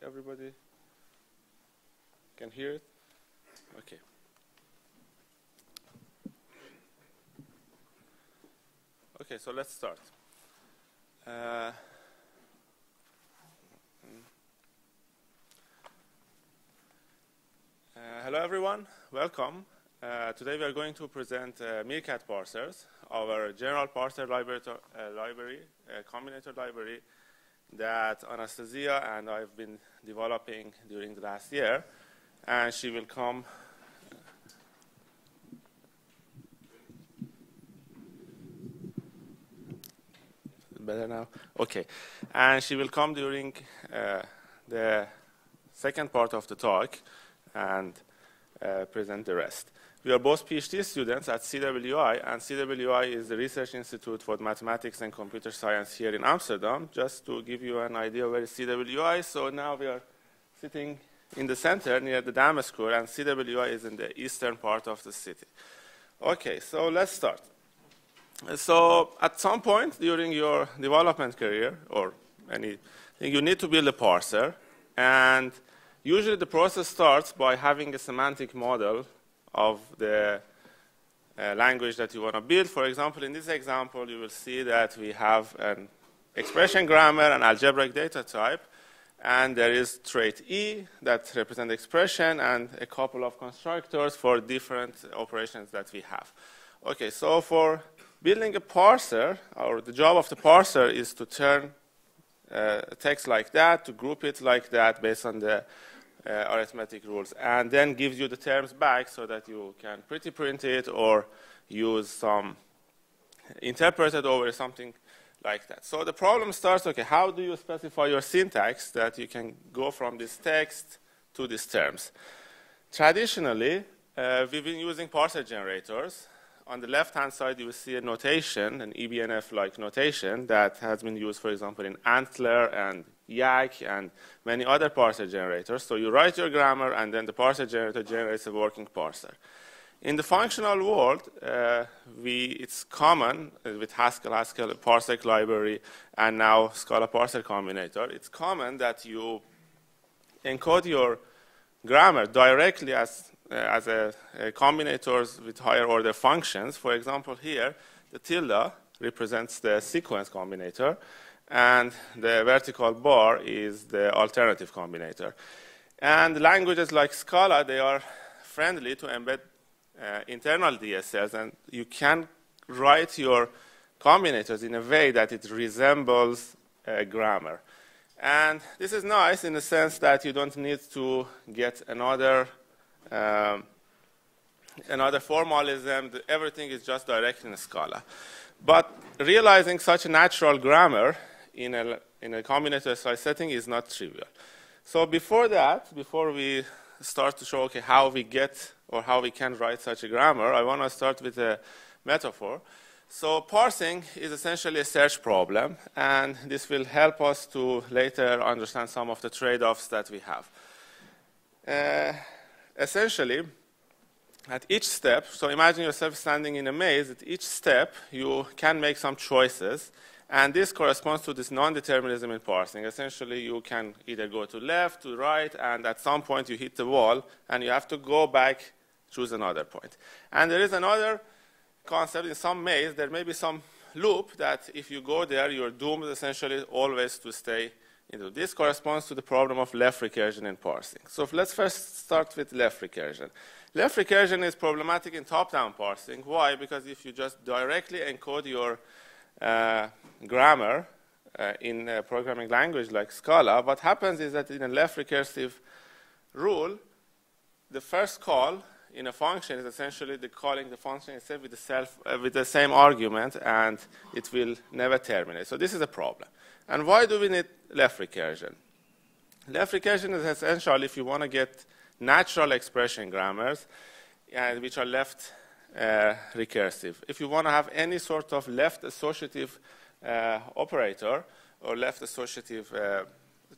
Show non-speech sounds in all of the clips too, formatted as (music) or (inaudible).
Everybody can hear it? Okay. Okay, so let's start. Uh, uh, hello, everyone. Welcome. Uh, today we are going to present uh, Meerkat parsers, our general parser library, uh, library uh, combinator library that Anastasia and I've been developing during the last year. And she will come. Better now? Okay. And she will come during uh, the second part of the talk and uh, present the rest. We are both PhD students at CWI, and CWI is the Research Institute for Mathematics and Computer Science here in Amsterdam. Just to give you an idea where is CWI, so now we are sitting in the center near the Dam Square, and CWI is in the eastern part of the city. Okay, so let's start. So at some point during your development career, or anything, you need to build a parser, and usually the process starts by having a semantic model of the uh, language that you want to build. For example, in this example, you will see that we have an expression grammar and algebraic data type, and there is trait E that represents expression and a couple of constructors for different operations that we have. Okay, so for building a parser, or the job of the parser is to turn uh, text like that, to group it like that based on the uh, arithmetic rules, and then gives you the terms back so that you can pretty print it or use some interpreted over something like that. So the problem starts, okay, how do you specify your syntax that you can go from this text to these terms? Traditionally, uh, we've been using parser generators. On the left-hand side, you will see a notation, an EBNF-like notation that has been used, for example, in ANTLR and Yacc and many other parser generators. So you write your grammar, and then the parser generator generates a working parser. In the functional world, uh, we, it's common with Haskell, Haskell parsec library, and now Scala parser combinator. It's common that you encode your grammar directly as, uh, as a, a combinators with higher order functions. For example, here, the tilde represents the sequence combinator and the vertical bar is the alternative combinator. And languages like Scala, they are friendly to embed uh, internal DSLs, and you can write your combinators in a way that it resembles uh, grammar. And this is nice in the sense that you don't need to get another um, another formalism. Everything is just direct in Scala. But realizing such a natural grammar in a, in a combinator size setting is not trivial. So before that, before we start to show okay, how we get or how we can write such a grammar, I want to start with a metaphor. So parsing is essentially a search problem, and this will help us to later understand some of the trade-offs that we have. Uh, essentially, at each step, so imagine yourself standing in a maze, at each step you can make some choices, and this corresponds to this non-determinism in parsing. Essentially, you can either go to left, to right, and at some point you hit the wall, and you have to go back, choose another point. And there is another concept in some maze. There may be some loop that if you go there, you're doomed essentially always to stay into. This corresponds to the problem of left recursion in parsing. So let's first start with left recursion. Left recursion is problematic in top-down parsing. Why? Because if you just directly encode your grammar uh, in a programming language like Scala, what happens is that in a left recursive rule, the first call in a function is essentially the calling the function itself with the, self, uh, with the same argument, and it will never terminate. So this is a problem. And why do we need left recursion? Left recursion is essential if you want to get natural expression grammars, uh, which are left uh, recursive. If you want to have any sort of left associative uh, operator or left associative uh,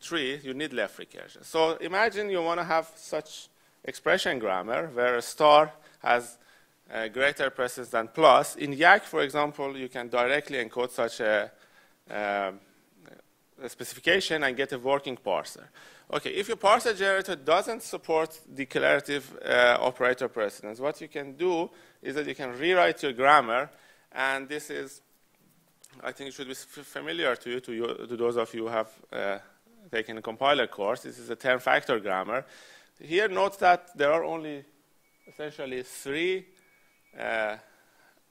tree, you need left recursion. So imagine you want to have such expression grammar where a star has a greater precedence than plus. In Yacc, for example, you can directly encode such a, uh, a specification and get a working parser. Okay, if your parser generator doesn't support declarative uh, operator precedence, what you can do is that you can rewrite your grammar, and this is, I think it should be familiar to you, to, you, to those of you who have uh, taken a compiler course. This is a term factor grammar. Here, note that there are only essentially three uh,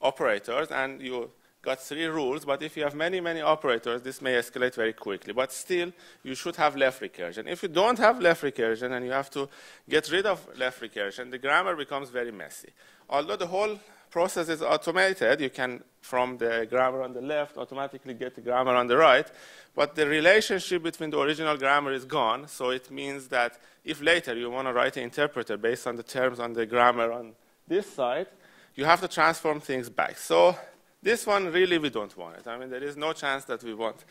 operators, and you got three rules, but if you have many, many operators, this may escalate very quickly. But still, you should have left recursion. If you don't have left recursion and you have to get rid of left recursion, the grammar becomes very messy. Although the whole process is automated, you can, from the grammar on the left, automatically get the grammar on the right, but the relationship between the original grammar is gone, so it means that if later you want to write an interpreter based on the terms on the grammar on this side, you have to transform things back. So this one, really, we don't want it. I mean, there is no chance that we want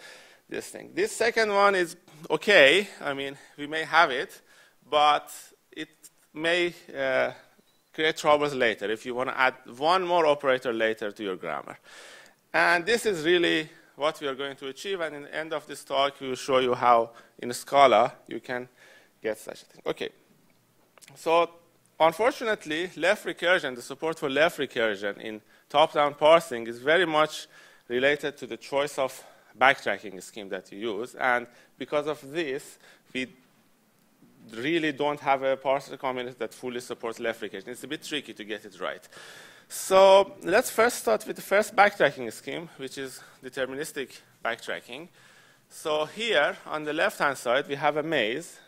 this thing. This second one is okay. I mean, we may have it, but it may uh, create troubles later if you want to add one more operator later to your grammar. And this is really what we are going to achieve. And in the end of this talk, we will show you how in Scala you can get such a thing. Okay. So unfortunately, left recursion, the support for left recursion in top-down parsing is very much related to the choice of backtracking scheme that you use. And because of this, we really don't have a parser community that fully supports left recursion. It's a bit tricky to get it right. So let's first start with the first backtracking scheme, which is deterministic backtracking. So here, on the left-hand side, we have a maze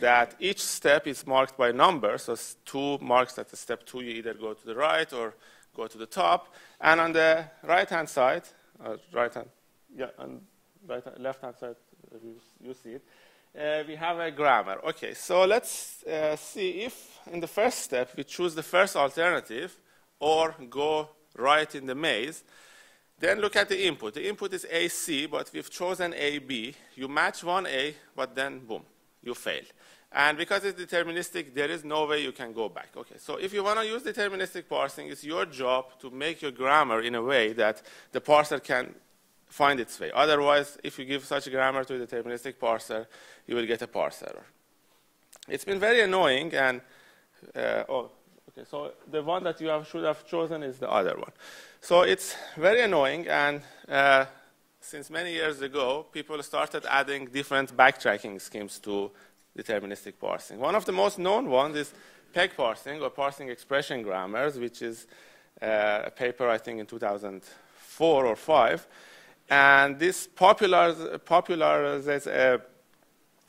that each step is marked by a number. So two marks that the step two, you either go to the right or go to the top. And on the right-hand side, uh, right-hand, yeah, on right left-hand side, you, you see it, uh, we have a grammar. Okay, so let's uh, see if in the first step we choose the first alternative or go right in the maze. Then look at the input. The input is AC, but we've chosen AB. You match one A, but then boom, you fail. And because it's deterministic, there is no way you can go back. Okay, so if you want to use deterministic parsing, it's your job to make your grammar in a way that the parser can find its way. Otherwise, if you give such a grammar to a deterministic parser, you will get a parse error. It's been very annoying, and uh, oh, okay, so the one that you have, should have chosen is the other one. So it's very annoying, and uh, since many years ago, people started adding different backtracking schemes to deterministic parsing. One of the most known ones is peg parsing or parsing expression grammars, which is uh, a paper, I think, in 2004 or 5. And this popular, popularizes uh,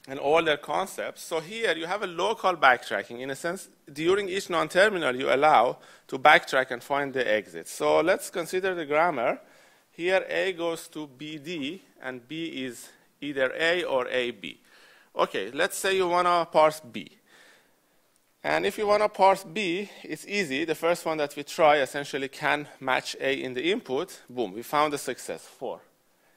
an older concept. So here you have a local backtracking. In a sense, during each non-terminal, you allow to backtrack and find the exit. So let's consider the grammar. Here A goes to BD, and B is either A or AB. Okay, let's say you want to parse B. And if you want to parse B, it's easy. The first one that we try essentially can match A in the input. Boom, we found a success, 4.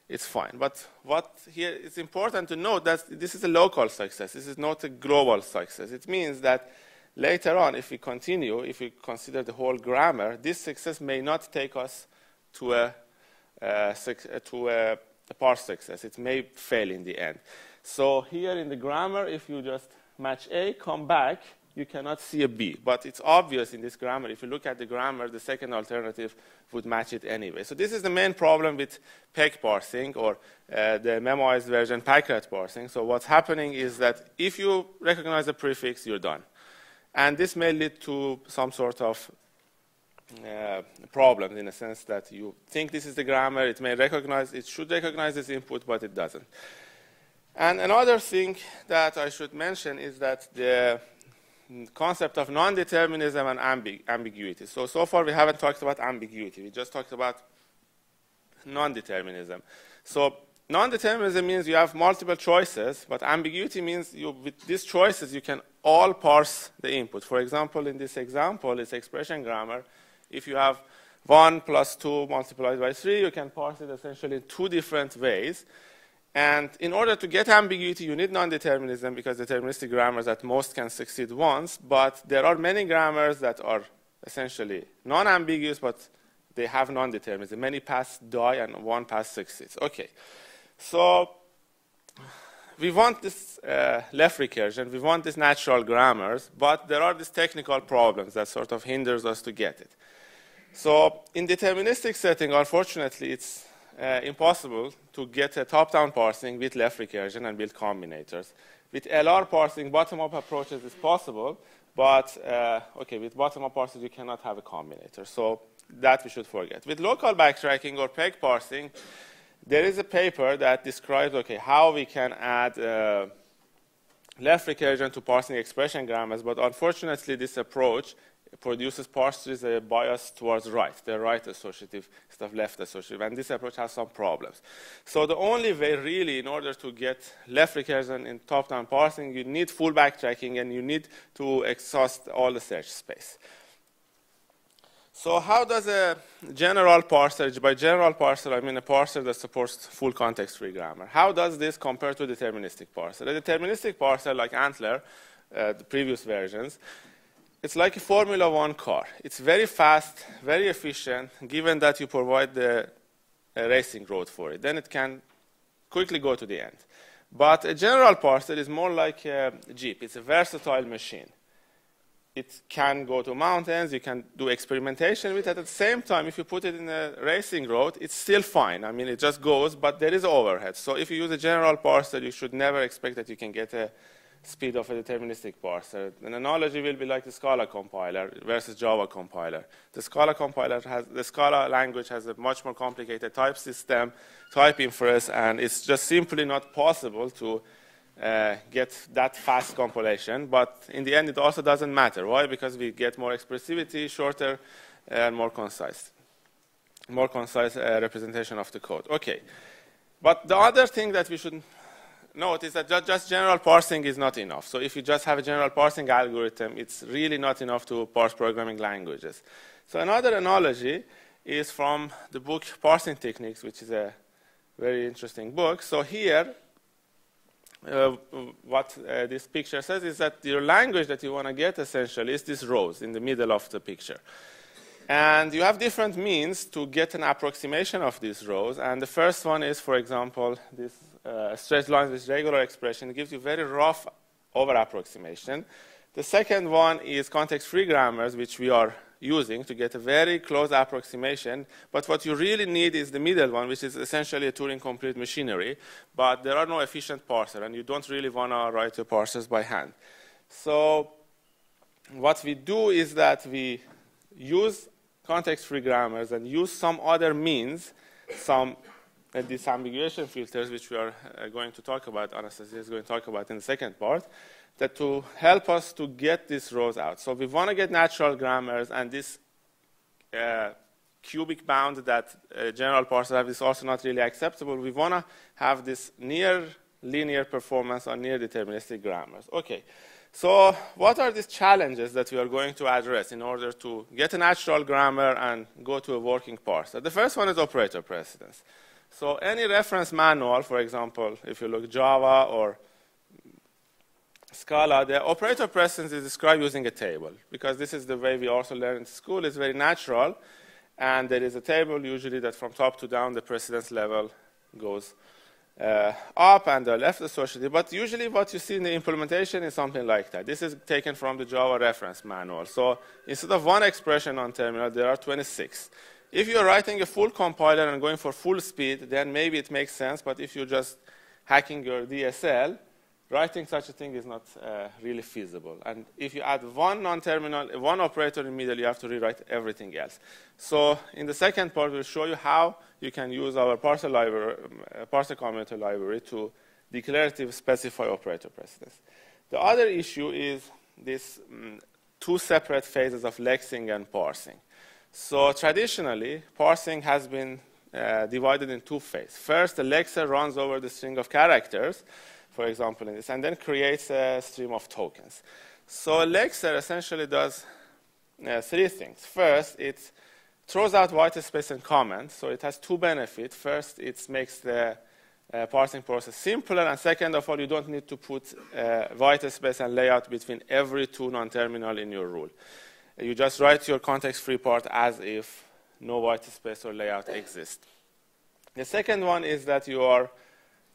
It's fine. But what here is important to note that this is a local success. This is not a global success. It means that later on, if we continue, if we consider the whole grammar, this success may not take us to a, uh, to a, a parse success. It may fail in the end. So here in the grammar, if you just match A, come back, you cannot see a B. But it's obvious in this grammar. If you look at the grammar, the second alternative would match it anyway. So this is the main problem with peg parsing or uh, the memoized version packrat parsing. So what's happening is that if you recognize a prefix, you're done. And this may lead to some sort of uh, problems in the sense that you think this is the grammar, it may recognize, it should recognize this input, but it doesn't. And another thing that I should mention is that the concept of non-determinism and ambig ambiguity. So, so far we haven't talked about ambiguity. We just talked about non-determinism. So non-determinism means you have multiple choices, but ambiguity means you, with these choices you can all parse the input. For example, in this example, it's expression grammar. If you have 1 plus 2 multiplied by 3, you can parse it essentially in two different ways. And in order to get ambiguity, you need non-determinism because deterministic grammars at most can succeed once. But there are many grammars that are essentially non-ambiguous, but they have non-determinism. Many paths die and one path succeeds. Okay. So we want this uh, left recursion, we want these natural grammars, but there are these technical problems that sort of hinders us to get it. So in deterministic setting, unfortunately, it's uh, impossible to get a top-down parsing with left recursion and build combinators. With LR parsing, bottom-up approaches is possible, but uh, okay, with bottom-up parsing, you cannot have a combinator. So that we should forget. With local backtracking or peg parsing, there is a paper that describes okay, how we can add uh, left recursion to parsing expression grammars, but unfortunately, this approach produces parsers a bias towards right, the right associative of left associative, and this approach has some problems. So the only way really in order to get left recursion in top-down parsing, you need full backtracking and you need to exhaust all the search space. So how does a general parser, by general parser I mean a parser that supports full context-free grammar, how does this compare to deterministic parser? A deterministic parser like ANTLR, uh, the previous versions, it's like a Formula One car. It's very fast, very efficient, given that you provide the racing road for it. Then it can quickly go to the end. But a general parser is more like a Jeep. It's a versatile machine. It can go to mountains, you can do experimentation with it. At the same time, if you put it in a racing road, it's still fine. I mean, it just goes, but there is overhead. So if you use a general parser, you should never expect that you can get a speed of a deterministic parser. An analogy will be like the Scala compiler versus Java compiler. The Scala compiler has, the Scala language has a much more complicated type system, type inference, and it's just simply not possible to uh, get that fast compilation. But in the end, it also doesn't matter. Why? Because we get more expressivity, shorter, and more concise. More concise uh, representation of the code. Okay. But the other thing that we should note is that just general parsing is not enough. So if you just have a general parsing algorithm, it's really not enough to parse programming languages. So another analogy is from the book Parsing Techniques, which is a very interesting book. So here, uh, what uh, this picture says is that your language that you want to get essentially is this rose in the middle of the picture. And you have different means to get an approximation of these rose. And the first one is, for example, this uh, straight lines with regular expression. It gives you very rough over approximation. The second one is context-free grammars, which we are using to get a very close approximation. But what you really need is the middle one, which is essentially a Turing-complete machinery. But there are no efficient parsers, and you don't really want to write your parsers by hand. So what we do is that we use context-free grammars and use some other means, some and these disambiguation filters, which we are uh, going to talk about, Anastasia is going to talk about in the second part, that to help us to get these rose out. So we want to get natural grammars, and this uh, cubic bound that uh, general parsers have is also not really acceptable. We want to have this near linear performance on near deterministic grammars. Okay. So what are these challenges that we are going to address in order to get a natural grammar and go to a working parser? The first one is operator precedence. So any reference manual, for example, if you look Java or Scala, the operator precedence is described using a table because this is the way we also learn in school. It's very natural. And there is a table usually that from top to down the precedence level goes uh, up and the left associative. But usually what you see in the implementation is something like that. This is taken from the Java reference manual. So instead of one expression on terminal, there are 26. If you're writing a full compiler and going for full speed, then maybe it makes sense. But if you're just hacking your DSL, writing such a thing is not uh, really feasible. And if you add one non-terminal, one operator in the middle, you have to rewrite everything else. So in the second part, we'll show you how you can use our parser, library, uh, parser library to declarative specify operator precedence. The other issue is these um, two separate phases of lexing and parsing. So traditionally, parsing has been uh, divided in two phases. First, the lexer runs over the string of characters, for example, in this, and then creates a stream of tokens. So a lexer essentially does uh, three things. First, it throws out white space and comments. So it has two benefits. First, it makes the uh, parsing process simpler, and second of all, you don't need to put uh, white space and layout between every two non-terminal in your rule you just write your context-free part as if no white space or layout exists. The second one is that you are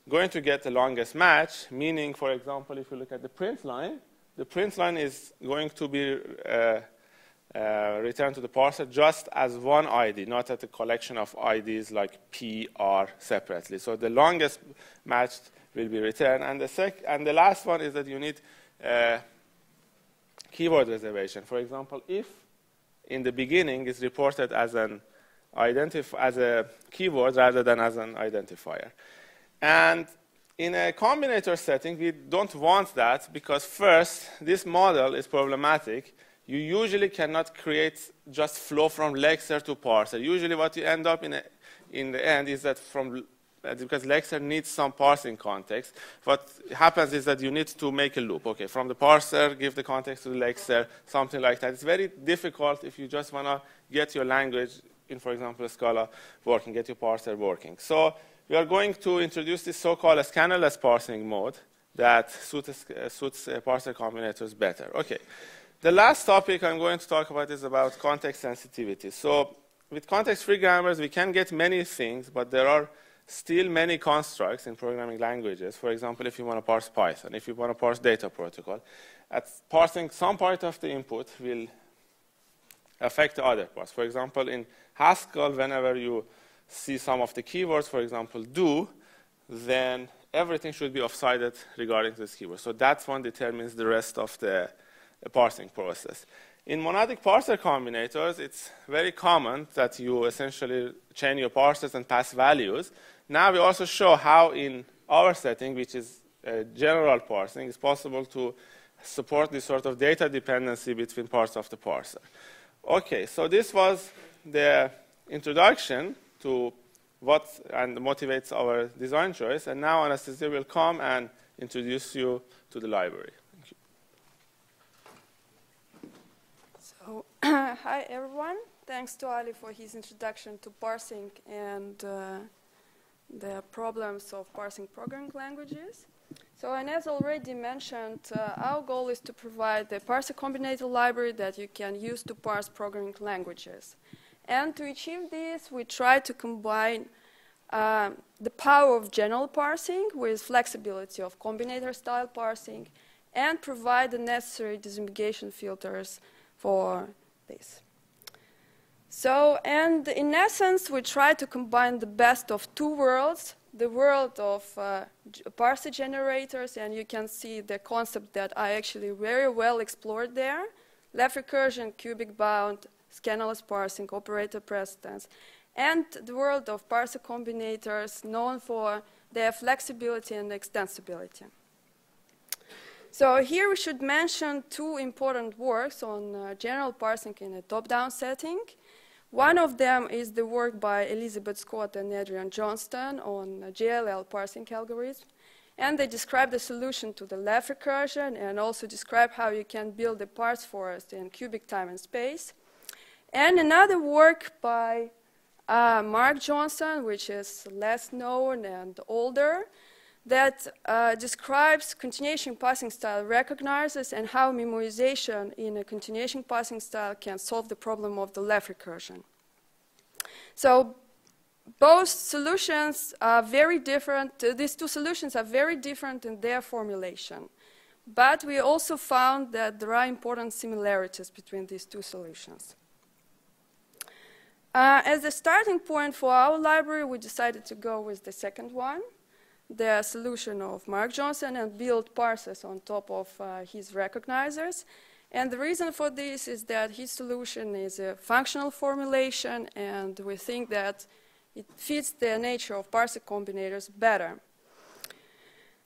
going to get the longest match, meaning, for example, if you look at the print line, the print line is going to be uh, uh, returned to the parser just as one ID, not as a collection of IDs like P, R separately. So the longest match will be returned. And the, and the last one is that you need uh, keyword reservation. For example, if in the beginning is reported as an as a keyword rather than as an identifier. And in a combinator setting, we don't want that because first, this model is problematic. You usually cannot create just flow from lexer to parser. Usually what you end up in, a, in the end is that from because lexer needs some parsing context. What happens is that you need to make a loop. Okay, from the parser, give the context to the lexer, something like that. It's very difficult if you just want to get your language in, for example, Scala working, get your parser working. So we are going to introduce this so-called scannerless parsing mode that suits, uh, suits uh, parser combinators better. Okay. The last topic I'm going to talk about is about context sensitivity. So with context-free grammars, we can get many things, but there are still many constructs in programming languages. For example, if you want to parse Python, if you want to parse data protocol, at parsing some part of the input will affect the other parts. For example, in Haskell, whenever you see some of the keywords, for example, do, then everything should be off-sided regarding this keyword. So that one determines the rest of the, the parsing process. In monadic parser combinators, it's very common that you essentially chain your parsers and pass values. Now we also show how in our setting, which is general parsing, it's possible to support this sort of data dependency between parts of the parser. Okay, so this was the introduction to what and motivates our design choice. And now Anastasia will come and introduce you to the library. Thank you. So, (clears throat) hi everyone. Thanks to Ali for his introduction to parsing and uh, the problems of parsing programming languages. So, and as already mentioned, uh, our goal is to provide the parser combinator library that you can use to parse programming languages. And to achieve this, we try to combine uh, the power of general parsing with flexibility of combinator style parsing and provide the necessary disambiguation filters for this. So, and in essence, we try to combine the best of two worlds, the world of uh, parser generators, and you can see the concept that I actually very well explored there, left recursion, cubic bound, scannerless parsing, operator precedence, and the world of parser combinators known for their flexibility and extensibility. So here we should mention two important works on uh, general parsing in a top-down setting. One of them is the work by Elizabeth Scott and Adrian Johnstone on GLL parsing algorithm. And they describe the solution to the left recursion and also describe how you can build a parse forest in cubic time and space. And another work by uh, Mark Johnson, which is less known and older, that uh, describes continuation passing style recognizers and how memoization in a continuation passing style can solve the problem of the left recursion. So both solutions are very different. Uh, these two solutions are very different in their formulation. But we also found that there are important similarities between these two solutions. Uh, as a starting point for our library, we decided to go with the second one the solution of Mark Johnson and build parsers on top of uh, his recognizers. And the reason for this is that his solution is a functional formulation, and we think that it fits the nature of parser combinators better.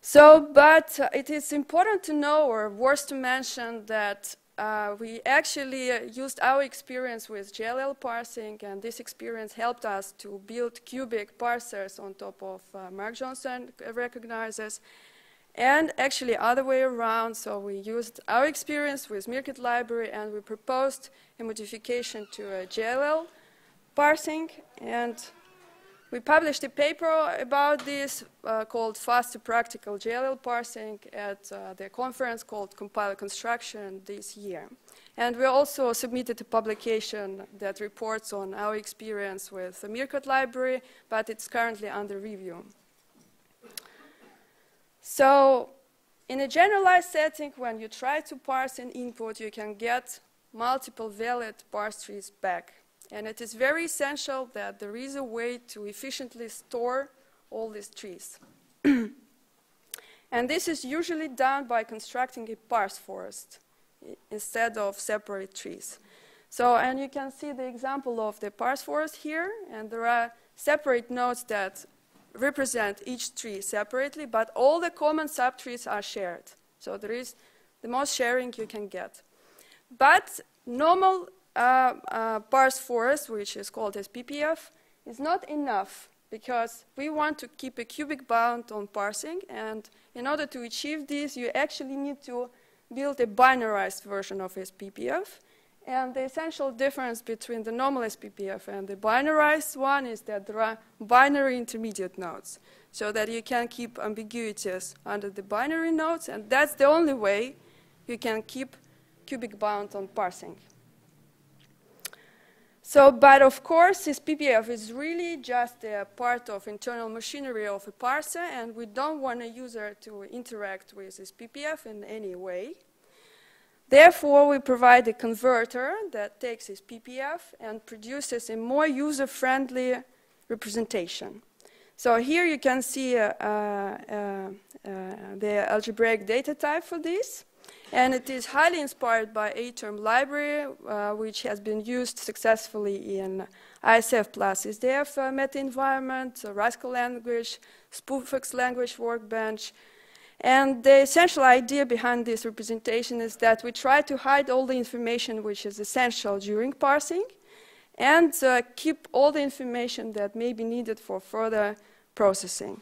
So, but uh, it is important to know, or worth to mention, that uh, we actually uh, used our experience with GLL parsing, and this experience helped us to build cubic parsers on top of uh, Mark Johnson recognizers, and actually other way around. So we used our experience with Meerkat library, and we proposed a modification to a GLL parsing, and we published a paper about this uh, called Fast Practical GLL Parsing at uh, the conference called Compiler Construction this year. And we also submitted a publication that reports on our experience with the Meerkat library, but it's currently under review. So in a generalized setting, when you try to parse an input, you can get multiple valid parse trees back. And it is very essential that there is a way to efficiently store all these trees. (clears throat) and this is usually done by constructing a parse forest instead of separate trees. So, and you can see the example of the parse forest here, and there are separate nodes that represent each tree separately, but all the common subtrees are shared. So there is the most sharing you can get. But normal parse forest, which is called as SPPF, is not enough because we want to keep a cubic bound on parsing, and in order to achieve this, you actually need to build a binarized version of SPPF. And the essential difference between the normal SPPF and the binarized one is that there are binary intermediate nodes, so that you can keep ambiguities under the binary nodes, and that's the only way you can keep cubic bound on parsing. So, but of course, this SPPF is really just a part of internal machinery of a parser, and we don't want a user to interact with this SPPF in any way. Therefore, we provide a converter that takes this SPPF and produces a more user-friendly representation. So here you can see uh, uh, uh, the algebraic data type for this. And it is highly inspired by ATerm library, uh, which has been used successfully in ASF plus SDF uh, meta-environment, uh, Rascal language, Spoofax language workbench. And the essential idea behind this representation is that we try to hide all the information which is essential during parsing and uh, keep all the information that may be needed for further processing.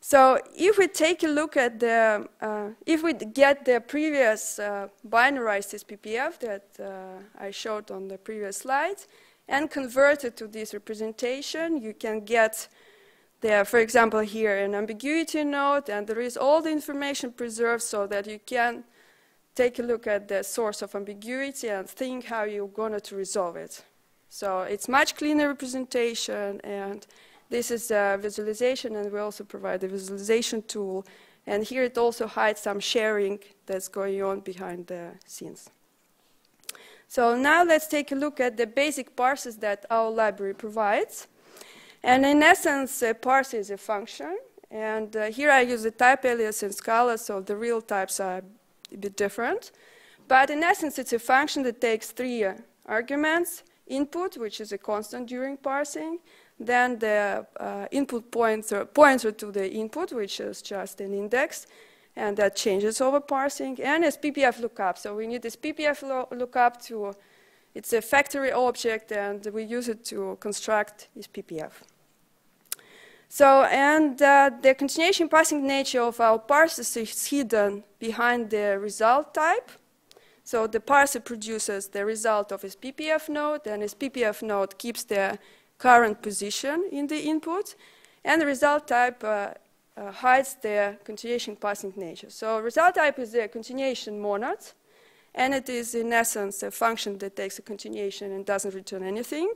So if we take a look at the, uh, if we get the previous uh, binarized SPPF that uh, I showed on the previous slides and convert it to this representation, you can get there, for example, here an ambiguity node, and there is all the information preserved so that you can take a look at the source of ambiguity and think how you're going to resolve it. So it's much cleaner representation and this is a visualization, and we also provide a visualization tool. And here it also hides some sharing that's going on behind the scenes. So now let's take a look at the basic parsers that our library provides. And in essence, a parser is a function. And uh, here I use the type alias in Scala, so the real types are a bit different. But in essence, it's a function that takes three uh, arguments, input, which is a constant during parsing, then the uh, input pointer, pointer to the input, which is just an index, and that changes over parsing, and it's SPPF lookup. So we need this SPPF lo lookup to, it's a factory object, and we use it to construct this SPPF. So, and uh, the continuation parsing nature of our parsers is hidden behind the result type. So the parser produces the result of its SPPF node, and its SPPF node keeps the current position in the input, and the result type uh, uh, hides the continuation passing nature. So result type is a continuation monad, and it is in essence a function that takes a continuation and doesn't return anything.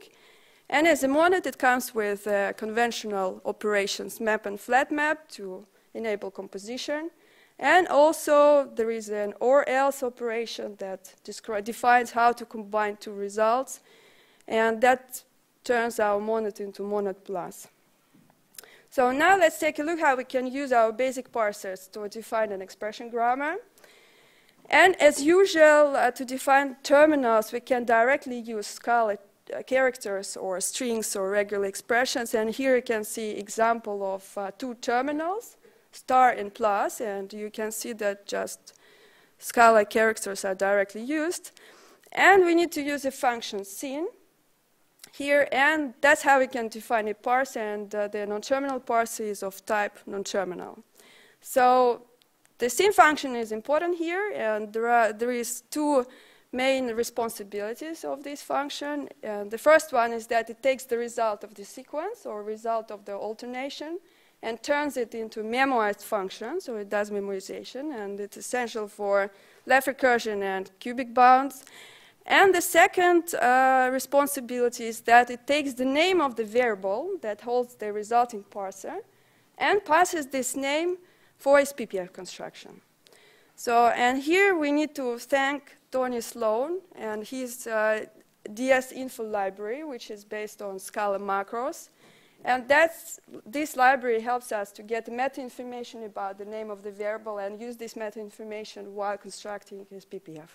And as a monad, it comes with uh, conventional operations map and flat map to enable composition. And also there is an or else operation that defines how to combine two results. And that turns our monad into monad plus. So now let's take a look how we can use our basic parsers to define an expression grammar. And as usual, uh, to define terminals, we can directly use Scala uh, characters or strings or regular expressions. And here you can see example of uh, two terminals, star and plus, and you can see that just Scala characters are directly used. And we need to use a function syn, here, and that's how we can define a parse, and uh, the non-terminal parse is of type non-terminal. So the syn function is important here, and there, are, there is two main responsibilities of this function. And the first one is that it takes the result of the sequence or result of the alternation and turns it into memoized function, so it does memoization, and it's essential for left recursion and cubic bounds. And the second uh, responsibility is that it takes the name of the variable that holds the resulting parser and passes this name for its SPPF construction. So, and here we need to thank Tony Sloane and his uh, DS info library, which is based on Scala macros. And that's, this library helps us to get meta information about the name of the variable and use this meta information while constructing his SPPF.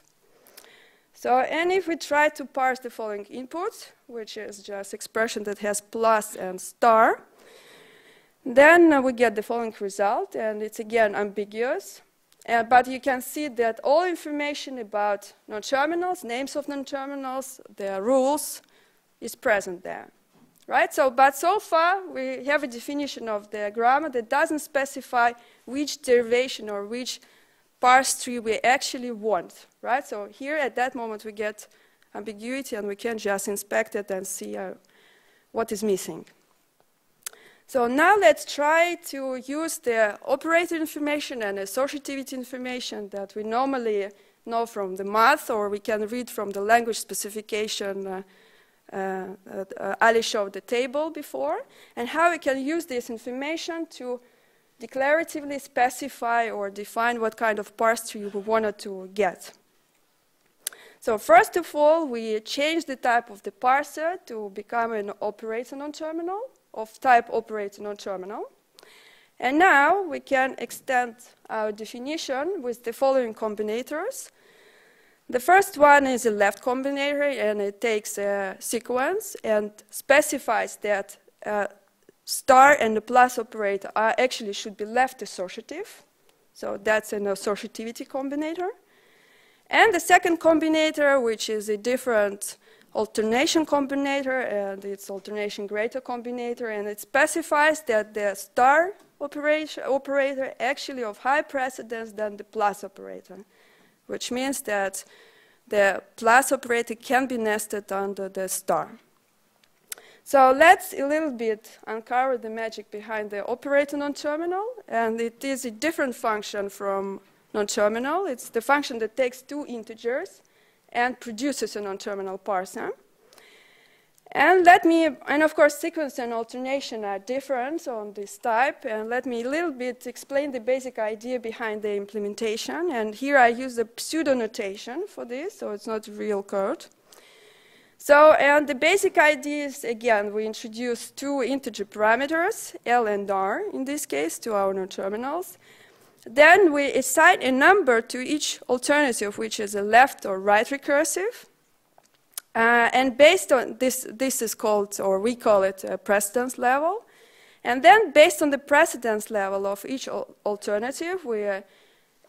So, and if we try to parse the following inputs, which is just expression that has plus and star, then uh, we get the following result, and it's again ambiguous. Uh, but you can see that all information about non-terminals, names of non-terminals, their rules, is present there. Right? So, but so far, we have a definition of the grammar that doesn't specify which derivation or which parse tree we actually want. Right? So here, at that moment, we get ambiguity, and we can just inspect it and see uh, what is missing. So now let's try to use the operator information and associativity information that we normally know from the math or we can read from the language specification uh, uh, uh, Ali showed the table before, and how we can use this information to declaratively specify or define what kind of parse tree we wanted to get. So first of all, we change the type of the parser to become an operator non-terminal of type operator non-terminal. And now we can extend our definition with the following combinators. The first one is a left combinator, and it takes a sequence and specifies that uh, star and the plus operator are actually should be left associative. So that's an associativity combinator. And the second combinator, which is a different alternation combinator and its alternation greater combinator, and it specifies that the star operator actually of high precedence than the plus operator, which means that the plus operator can be nested under the star. So let's a little bit uncover the magic behind the operator non-terminal, and it is a different function from non-terminal. It's the function that takes two integers and produces a non-terminal parser. And let me, and of course, sequence and alternation are different on this type. And let me a little bit explain the basic idea behind the implementation. And here I use the pseudo notation for this, so it's not real code. So, and the basic idea is again, we introduce two integer parameters, L and R in this case, to our non-terminals. Then we assign a number to each alternative, which is a left or right recursive. Uh, and based on this, this is called, or we call it a precedence level. And then based on the precedence level of each alternative, we uh,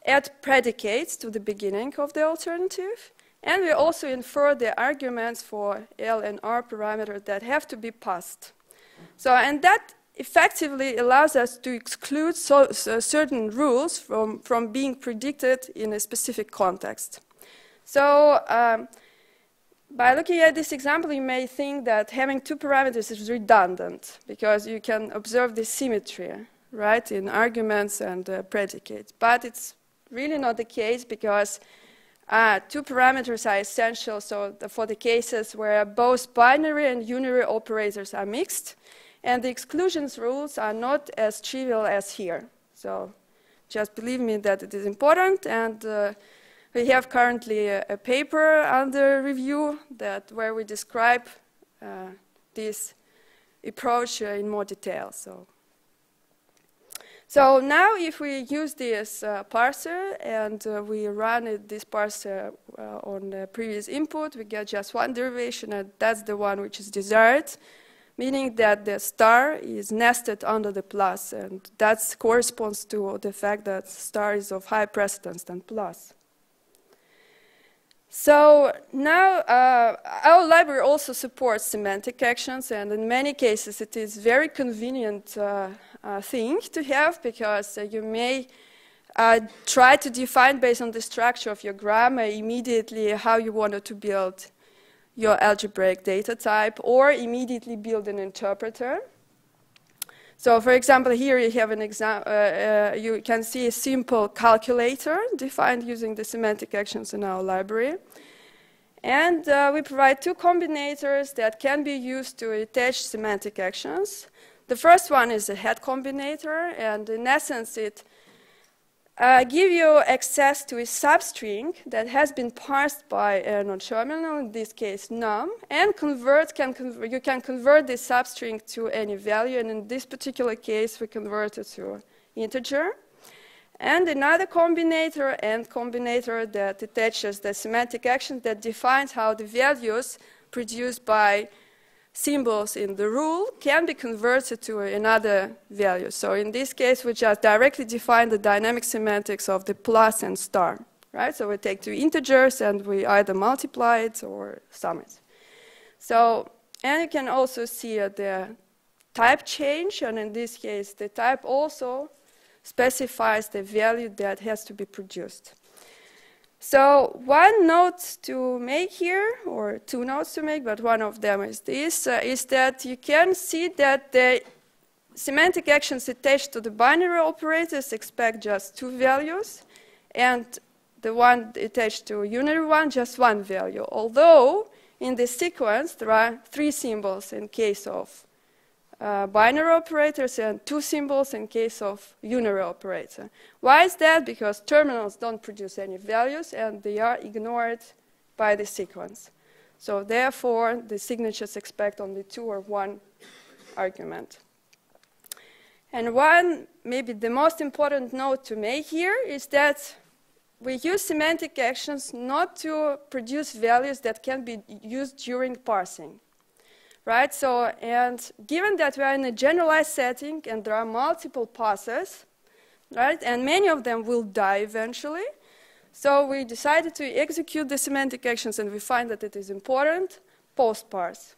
add predicates to the beginning of the alternative. And we also infer the arguments for L and R parameters that have to be passed. So, and that effectively allows us to exclude so, so certain rules from, from being predicted in a specific context. So um, by looking at this example, you may think that having two parameters is redundant because you can observe this symmetry, right, in arguments and uh, predicates. But it's really not the case because uh, two parameters are essential so the, for the cases where both binary and unary operators are mixed and the exclusions rules are not as trivial as here. So just believe me that it is important. And uh, we have currently a, a, paper under review that where we describe uh, this approach uh, in more detail. So. So now if we use this uh, parser and uh, we run it, this parser uh, on the previous input, we get just one derivation and that's the one which is desired meaning that the star is nested under the plus, and that corresponds to the fact that star is of high precedence than plus. So now uh, our library also supports semantic actions, and in many cases it is very convenient uh, thing to have because uh, you may uh, try to define based on the structure of your grammar immediately how you wanted to build your algebraic data type or immediately build an interpreter. So for example, here you have an example, uh, uh, you can see a simple calculator defined using the semantic actions in our library. And uh, we provide two combinators that can be used to attach semantic actions. The first one is a head combinator, and in essence, it uh, give you access to a substring that has been parsed by a non-terminal, in this case num, and convert can you can convert this substring to any value, and in this particular case, we convert it to integer. And another combinator and combinator that attaches the semantic action that defines how the values produced by symbols in the rule can be converted to another value. So in this case, we just directly define the dynamic semantics of the plus and star, right? So we take two integers and we either multiply it or sum it. So, and you can also see uh, the type change, and in this case, the type also specifies the value that has to be produced. So one note to make here, or two notes to make, but one of them is this, uh, is that you can see that the semantic actions attached to the binary operators expect just two values, and the one attached to unary one, just one value. Although in the sequence, there are three symbols in case of uh, binary operators and two symbols in case of unary operator. Why is that? Because terminals don't produce any values and they are ignored by the sequence. So therefore, the signatures expect only two or one argument. And one, maybe the most important note to make here is that we use semantic actions not to produce values that can be used during parsing right? So, and given that we are in a generalized setting and there are multiple passes, right, and many of them will die eventually, so we decided to execute the semantic actions and we find that it is important post-parse.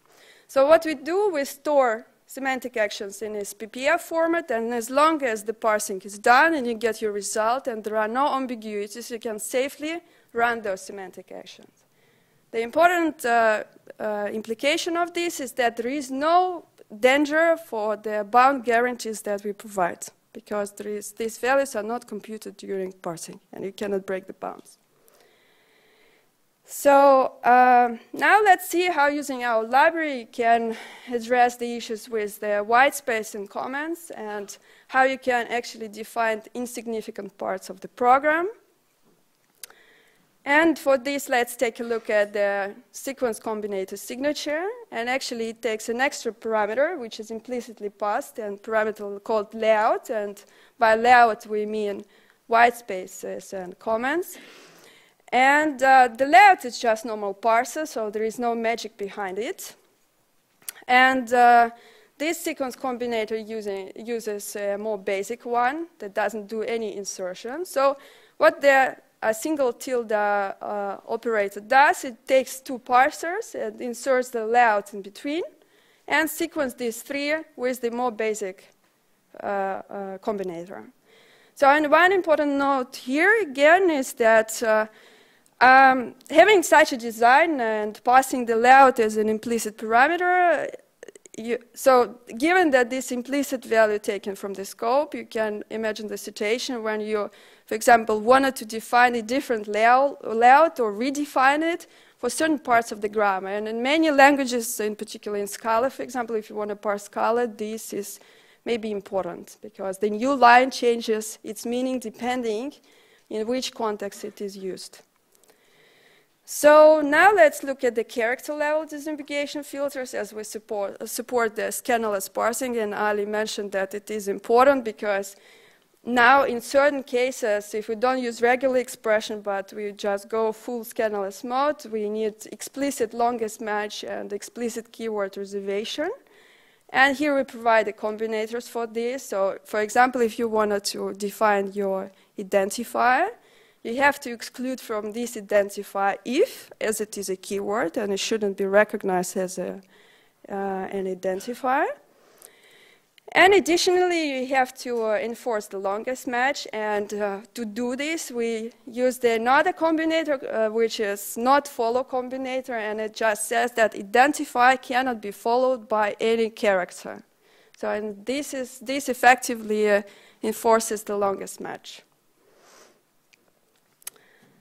So what we do, we store semantic actions in this SPPF format, and as long as the parsing is done and you get your result and there are no ambiguities, you can safely run those semantic actions. The important uh, uh, implication of this is that there is no danger for the bound guarantees that we provide because is, these values are not computed during parsing and you cannot break the bounds. So uh, now let's see how using our library can address the issues with the white space and comments and how you can actually define insignificant parts of the program. And for this, let's take a look at the sequence combinator signature. And actually, it takes an extra parameter, which is implicitly passed, and parameter called layout. And by layout, we mean white spaces and comments. And uh, the layout is just normal parser, so there is no magic behind it. And uh, this sequence combinator using, uses a more basic one that doesn't do any insertion. So what the a single tilde uh, operator does, it takes two parsers and inserts the layout in between and sequence these three with the more basic uh, uh, combinator. So and one important note here again is that uh, um, having such a design and passing the layout as an implicit parameter, you, so given that this implicit value taken from the scope, you can imagine the situation when you for example, wanted to define a different layout, or redefine it for certain parts of the grammar. And in many languages, in particular in Scala, for example, if you want to parse Scala, this is maybe important because the new line changes its meaning depending in which context it is used. So now let's look at the character level disambiguation filters as we support, support the scannerless parsing. And Ali mentioned that it is important because now, in certain cases, if we don't use regular expression, but we just go full scannerless mode, we need explicit longest match and explicit keyword reservation. And here we provide the combinators for this. So, for example, if you wanted to define your identifier, you have to exclude from this identifier if, as it is a keyword, and it shouldn't be recognized as a, uh, an identifier. And additionally, you have to uh, enforce the longest match. And uh, to do this, we use another combinator, uh, which is not follow combinator. And it just says that identify cannot be followed by any character. So and this, is, this effectively uh, enforces the longest match.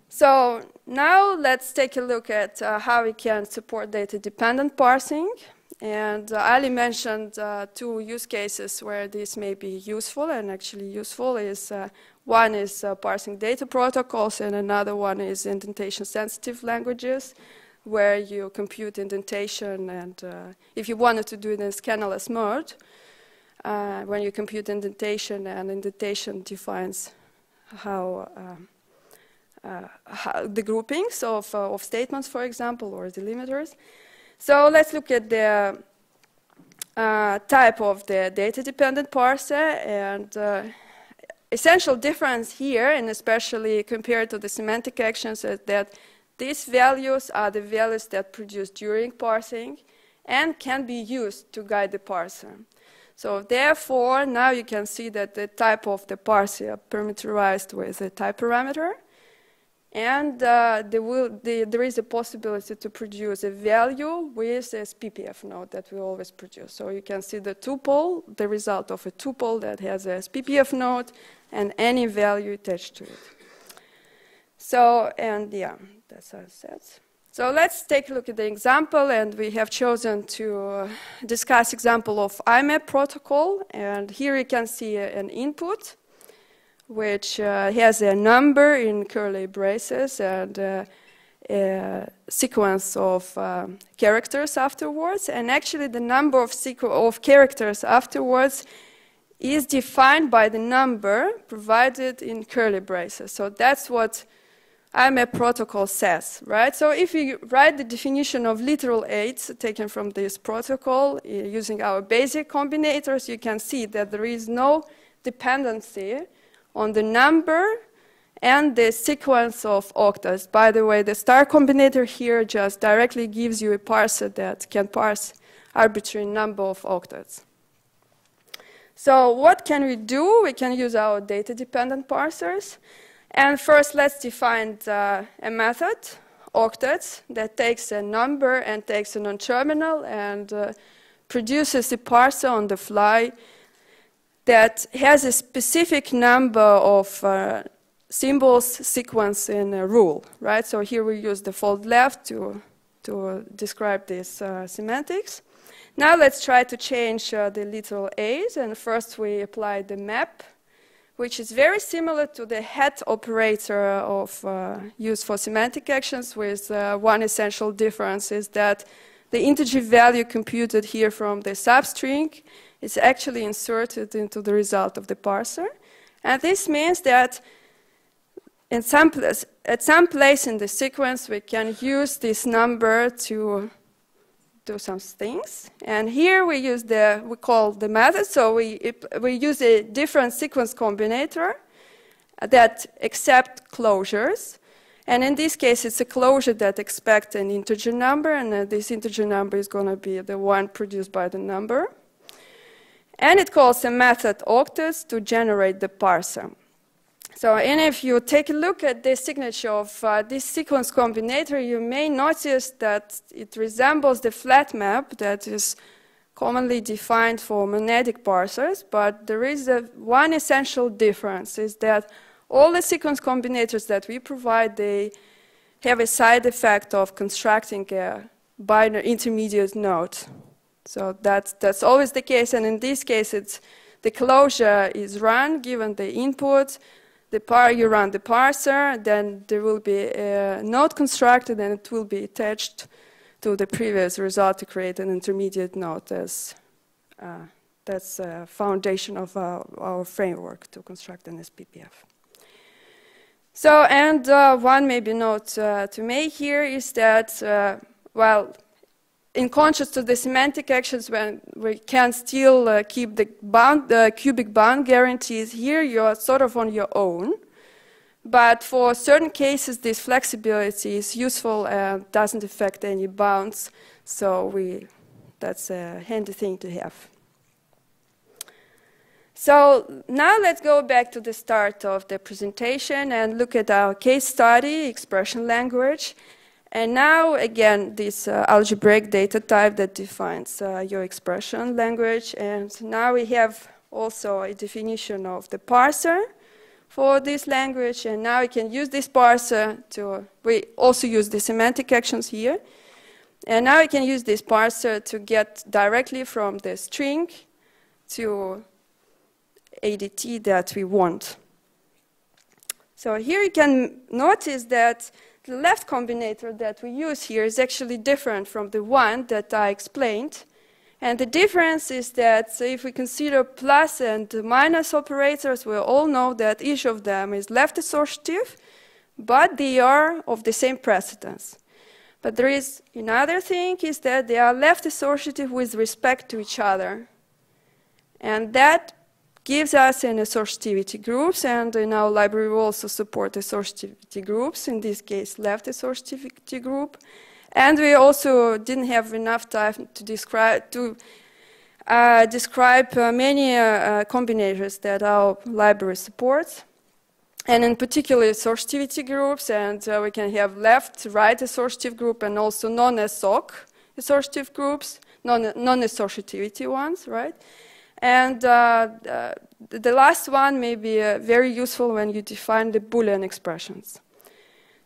So now let's take a look at uh, how we can support data-dependent parsing. And uh, Ali mentioned uh, two use cases where this may be useful and actually useful is uh, one is uh, parsing data protocols and another one is indentation sensitive languages where you compute indentation and uh, if you wanted to do it in scannerless mode, uh, when you compute indentation and indentation defines how, um, how the groupings of, of statements, for example, or delimiters. So let's look at the uh, type of the data-dependent parser and uh, essential difference here, and especially compared to the semantic actions, is that these values are the values that produce during parsing and can be used to guide the parser. So therefore, now you can see that the type of the parser parameterized with a type parameter, and uh, there, will, the, there is a possibility to produce a value with this SPPF node that we always produce. So you can see the tuple, the result of a tuple that has a SPPF node and any value attached to it. So, and yeah, that's how it. So let's take a look at the example, and we have chosen to discuss example of IMAP protocol. And here you can see an input which uh, has a number in curly braces and uh, a sequence of um, characters afterwards. And actually, the number of, of characters afterwards is defined by the number provided in curly braces. So that's what IMAP protocol says, right? So if you write the definition of literal aids taken from this protocol uh, using our basic combinators, you can see that there is no dependency on the number and the sequence of octets. By the way, the star combinator here just directly gives you a parser that can parse arbitrary number of octets. So what can we do? We can use our data-dependent parsers. And first, let's define uh, a method, octets, that takes a number and takes a non-terminal and uh, produces a parser on the fly that has a specific number of uh, symbols sequence in a rule, right? So here we use the fold left to, to describe this uh, semantics. Now let's try to change uh, the literal A's, and first we apply the map, which is very similar to the het operator of uh, used for semantic actions, with uh, one essential difference is that the integer value computed here from the substring is actually inserted into the result of the parser. And this means that in some place, at some place in the sequence, we can use this number to do some things. And here we use the, we call the method, so we, we use a different sequence combinator that accept closures. And in this case, it's a closure that expects an integer number, and uh, this integer number is going to be the one produced by the number. And it calls a method octets to generate the parser. So, and if you take a look at the signature of uh, this sequence combinator, you may notice that it resembles the flat map that is commonly defined for monadic parsers, but there is a, one essential difference is that all the sequence combinators that we provide, they have a side effect of constructing a binary intermediate node. So that's, that's always the case, and in this case, it's the closure is run given the input, the par you run the parser, then there will be a node constructed and it will be attached to the previous result to create an intermediate node as uh, that's a foundation of our, our, framework to construct an SPPF. So, and uh, one maybe note uh, to make here is that, uh, well, in contrast to the semantic actions when we can still uh, keep the bound, the cubic bound guarantees, here you're sort of on your own. But for certain cases, this flexibility is useful and doesn't affect any bounds. So we, that's a handy thing to have. So now let's go back to the start of the presentation and look at our case study, expression language. And now, again, this uh, algebraic data type that defines uh, your expression language. And now we have also a definition of the parser for this language. And now we can use this parser to, we also use the semantic actions here. And now we can use this parser to get directly from the string to ADT that we want. So here you can notice that the left combinator that we use here is actually different from the one that I explained. And the difference is that so if we consider plus and minus operators, we all know that each of them is left associative, but they are of the same precedence. But there is another thing is that they are left associative with respect to each other. And that gives us an associativity groups, and in our library we also support associativity groups, in this case left associativity group. And we also didn't have enough time to describe, to, uh, describe uh, many uh, uh combinations that our library supports and in particular associativity groups, and uh, we can have left, right associative group, and also non-assoc associative groups, non-associativity ones, right? And uh, uh, the last one may be uh, very useful when you define the Boolean expressions.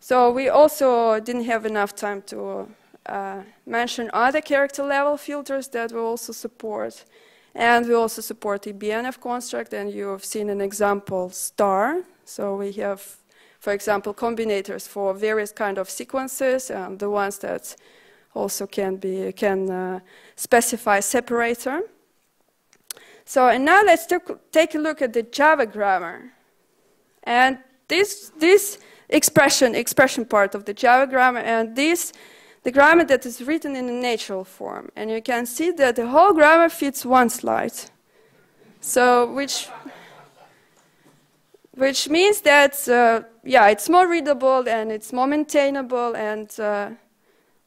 So we also didn't have enough time to uh, mention other character level filters that we also support. And we also support the BNF construct, and you've seen an example star so we have, for example, combinators for various kind of sequences, and the ones that also can be can uh, specify separator. So and now let's take a look at the Java grammar. And this this expression expression part of the Java grammar and this the grammar that is written in a natural form. And you can see that the whole grammar fits one slide. So which which means that, uh, yeah, it's more readable and it's more maintainable and uh,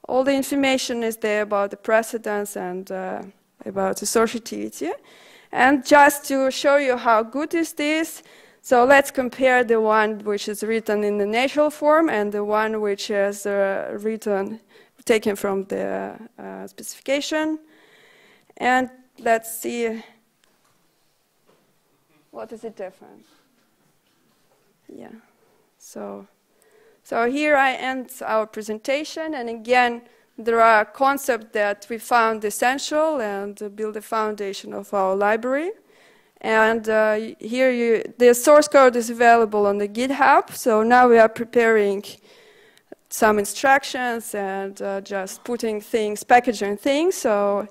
all the information is there about the precedence and uh, about associativity. And just to show you how good is this, so let's compare the one which is written in the natural form and the one which is uh, written, taken from the uh, specification. And let's see what is the difference. Yeah. So, so here I end our presentation, and again, there are concepts that we found essential and build the foundation of our library. And uh, here you, the source code is available on the GitHub. So now we are preparing some instructions and uh, just putting things, packaging things. So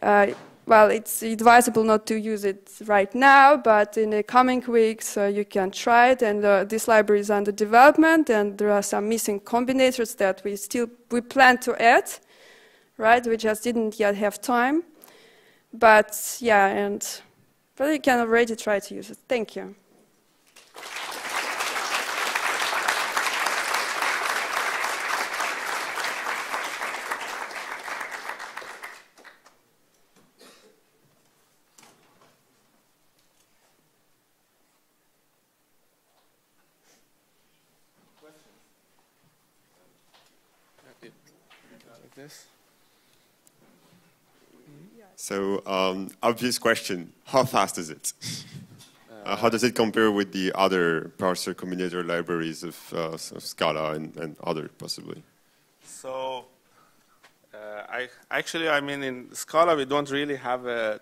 uh, well, it's advisable not to use it right now, but in the coming weeks uh, you can try it. And uh, this library is under development, and there are some missing combinators that we still we plan to add, right? We just didn't yet have time. But yeah, and but you can already try to use it. Thank you. So, um, obvious question, how fast is it? (laughs) Uh, how does it compare with the other parser combinator libraries of, uh, of Scala and, and, other, possibly? So, uh, I actually, I mean, in Scala, we don't really have a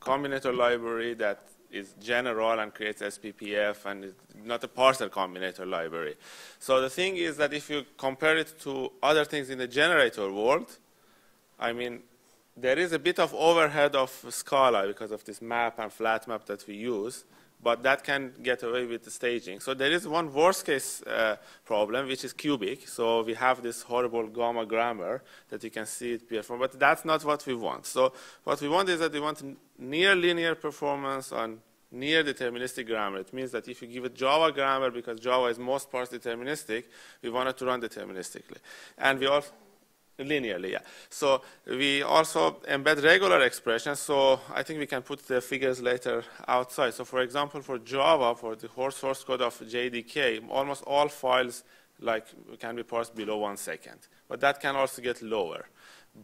combinator library that is general and creates SPPF and is not a parser combinator library. So the thing is that if you compare it to other things in the generator world, I mean, there is a bit of overhead of Scala because of this map and flat map that we use, but that can get away with the staging. So there is one worst case uh, problem, which is cubic. So we have this horrible gamma grammar that you can see it perform, but that's not what we want. So what we want is that we want near linear performance on near deterministic grammar. It means that if you give it Java grammar, because Java is most parts deterministic, we want it to run deterministically. And we also linearly, yeah. So we also embed regular expressions, so I think we can put the figures later outside. So for example, for Java, for the whole source code of JDK, almost all files like can be parsed below one second. But that can also get lower.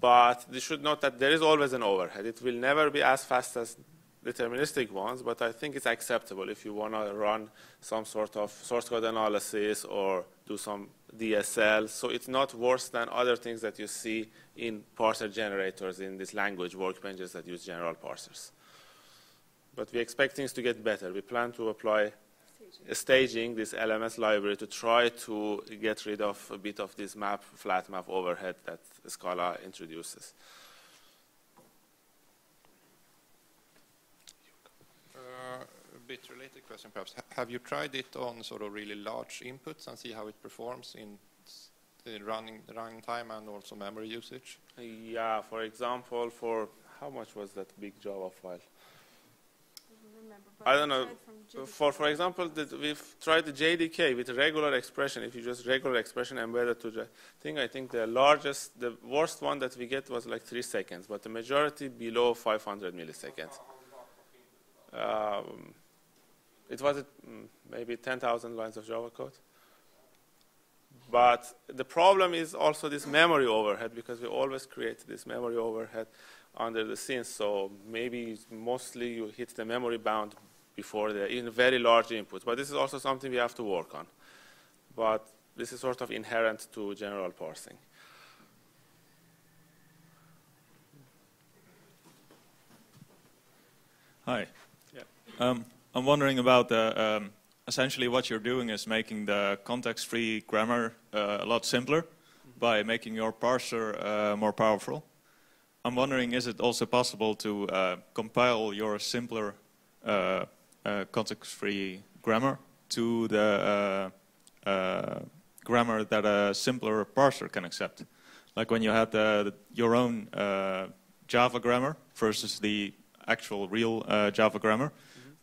But you should note that there is always an overhead. It will never be as fast as deterministic ones, but I think it's acceptable if you want to run some sort of source code analysis or do some DSL. So it's not worse than other things that you see in parser generators in these language workbenches that use general parsers. But we expect things to get better. We plan to apply staging, staging this LMS library to try to get rid of a bit of this map, flat map overhead that Scala introduces. Bit related question, perhaps. Have you tried it on sort of really large inputs and see how it performs in the running running time and also memory usage? Yeah, for example, for how much was that big Java file? I don't know. For for example, we've tried the JDK with regular expression. If you just regular expression embedded to the thing, I think the largest, the worst one that we get was like three seconds, but the majority below 500 milliseconds. Um, it was mm, maybe 10,000 lines of Java code. But the problem is also this memory overhead because we always create this memory overhead under the scenes. So maybe mostly you hit the memory bound before the in very large inputs. But this is also something we have to work on. But this is sort of inherent to general parsing. Hi. Yeah. Um, I'm wondering about the, um, essentially what you're doing is making the context-free grammar uh, a lot simpler by making your parser uh, more powerful. I'm wondering, is it also possible to uh, compile your simpler uh, uh, context-free grammar to the uh, grammar that a simpler parser can accept? Like when you had the, your own Java grammar versus the actual real Java grammar,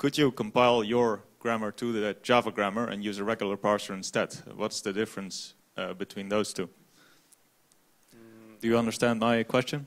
could you compile your grammar to the Java grammar and use a regular parser instead? What's the difference uh, between those two? Do you understand my question?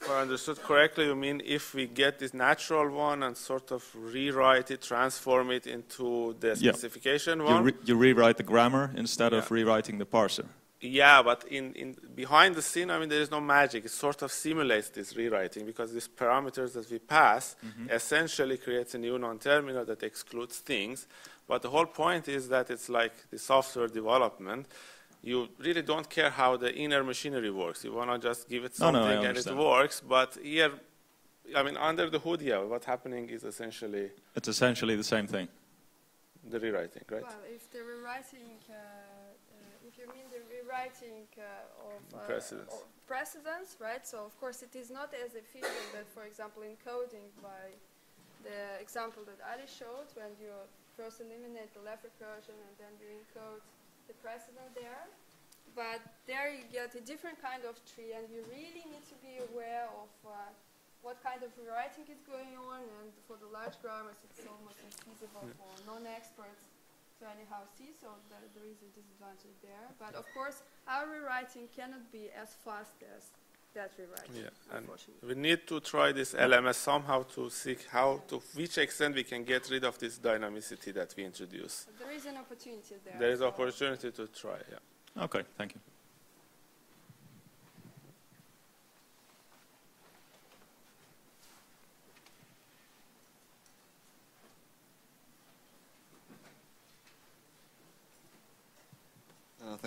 If I understood correctly, you mean if we get this natural one and sort of rewrite it, transform it into the specification yeah. one? You, re you, rewrite the grammar instead yeah. of rewriting the parser. Yeah, but in, in behind the scene, I mean, there is no magic. It sort of simulates this rewriting because these parameters that we pass mm-hmm. essentially creates a new non-terminal that excludes things. But the whole point is that it's like the software development. You really don't care how the inner machinery works. You want to just give it something no, no, and it works. But here, I mean, under the hood, yeah, what's happening is essentially... It's essentially the same thing. The rewriting, right? Well, if the rewriting... Uh, you rewriting uh, of, uh, precedence. of right? So of course it is not as efficient that, for example, encoding by the example that Ali showed, when you first eliminate the left recursion and then you encode the precedent there. But there you get a different kind of tree, and you really need to be aware of uh, what kind of rewriting is going on. And for the large grammars, it's almost infeasible yeah. for non-experts to anyhow see, so there, there is a disadvantage there. But of course, our rewriting cannot be as fast as that rewriting. Yeah, and we need to try this LMS somehow to see how, to which extent we can get rid of this dynamicity that we introduce. But there is an opportunity there. There is an opportunity to try, yeah. Okay, thank you.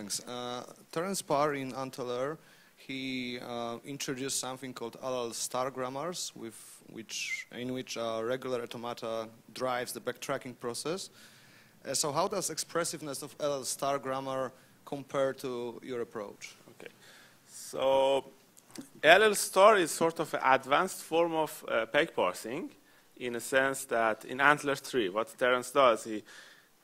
Thanks. Uh, Terence Parr in ANTLR, he uh, introduced something called LL star grammars, with which, in which uh, regular automata drives the backtracking process. Uh, so how does expressiveness of LL star grammar compare to your approach? Okay. So LL star is sort of an advanced form of uh, peg parsing in a sense that in ANTLR 3, what Terence does, he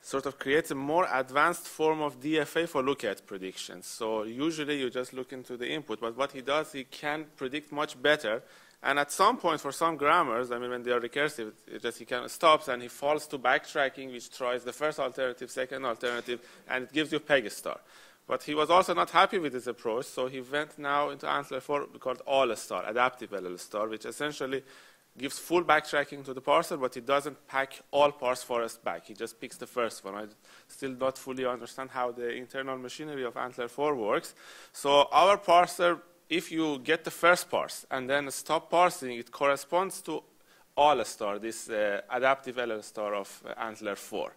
sort of creates a more advanced form of DFA for lookahead predictions. So usually you just look into the input, but what he does, he can predict much better. And at some point, for some grammars, I mean, when they are recursive, it just he kind of stops and he falls to backtracking, which tries the first alternative, second alternative, and it gives you peg star. But he was also not happy with this approach, so he went now into ANTLR 4 called all star, adaptive LL star, which essentially gives full backtracking to the parser, but it doesn't pack all parse forest back. It just picks the first one. I still don't fully understand how the internal machinery of ANTLR 4 works. So our parser, if you get the first parse and then stop parsing, it corresponds to all a star, this uh, adaptive LL star of uh, ANTLR 4.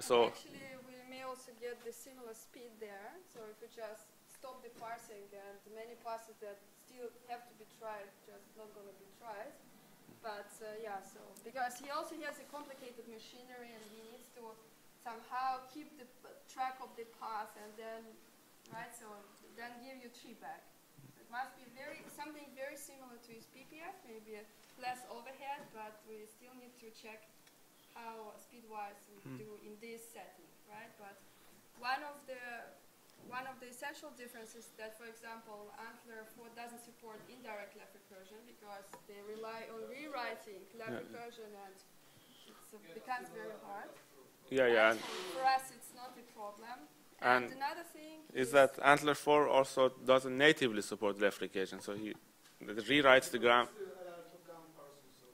So Actually, we may also get the similar speed there. So if we just stop the parsing and many passes that still have to be tried, just not going to be tried. But uh, yeah, so because he also has a complicated machinery and he needs to somehow keep the p- track of the path and then, right, so then give you tree back. It must be very something very similar to his PPF, maybe less overhead, but we still need to check how speed-wise we do in this setting, right? But one of the one of the essential differences that, for example, ANTLR 4 doesn't support indirect left recursion because they rely on rewriting left Yeah. recursion and it becomes very hard. yeah, yeah. And For us, it's not a problem. And And, another thing is that ANTLR 4 also doesn't natively support left recursion, so he it rewrites the gram.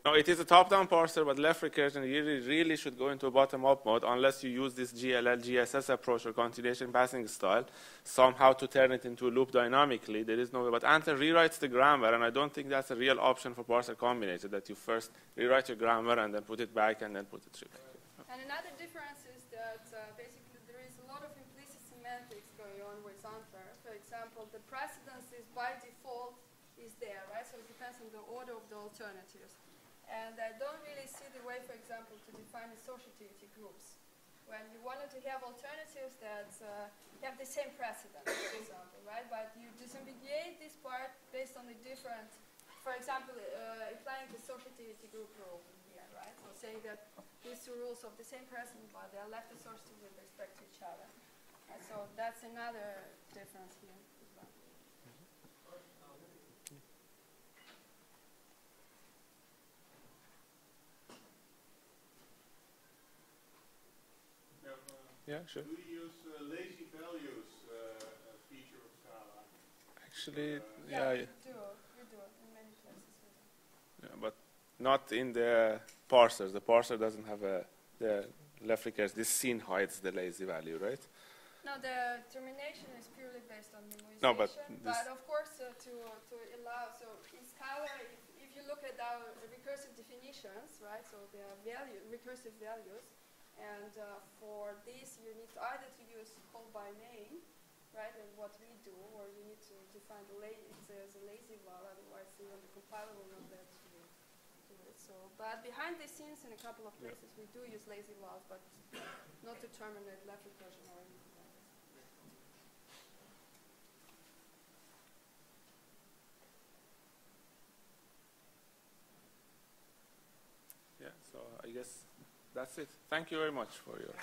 No, it is a top-down parser, but left recursion really, really should go into a bottom-up mode unless you use this GLL, GSS approach or continuation passing style somehow to turn it into a loop dynamically. There is no way. But ANTLR rewrites the grammar, and I don't think that's a real option for parser combinator, that you first rewrite your grammar and then put it back and then put it through. And another difference is that uh, basically there is a lot of implicit semantics going on with ANTLR. For example, the precedence is by default is there, right? So it depends on the order of the alternatives. And I don't really see the way, for example, to define associativity groups. When you wanted to have alternatives that uh, have the same precedence, for example, right? But you disambiguate this part based on the different, for example, uh, applying the associativity group rule here, right? So saying that these two rules of the same precedent, but they are left associative with respect to each other. And so that's another difference here as well. Yeah, sure. Do you use uh, lazy values uh, uh, feature of Scala? Actually, Yeah, yeah, we yeah. do. We do. In many places. Yeah, but not in the parsers. The parser doesn't have a the left recursion. This scene hides the lazy value, right? No, the termination is purely based on memoization. No, but but of course, uh, to to allow so in Scala, if, if you look at our recursive definitions, right? So there are value recursive values, and uh, for this you need either to use call by name, right? And what we do, or you need to define the la- it as a lazy val. Otherwise, even the compiler will not let you do it. So, but behind the scenes, in a couple of places, we do use lazy vals, but not to terminate left recursion or anything. Yeah. So I guess that's it. Thank you very much for your.